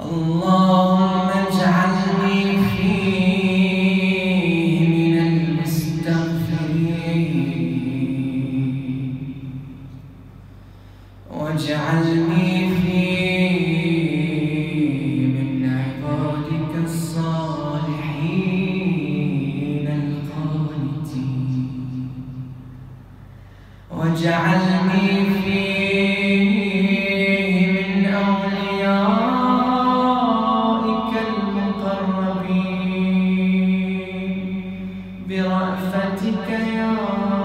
اللهم اجعلني فيه من المستغفرين. واجعلني فيه من عبادك الصالحين القانتين. واجعلني فيه برأفتك يا رب.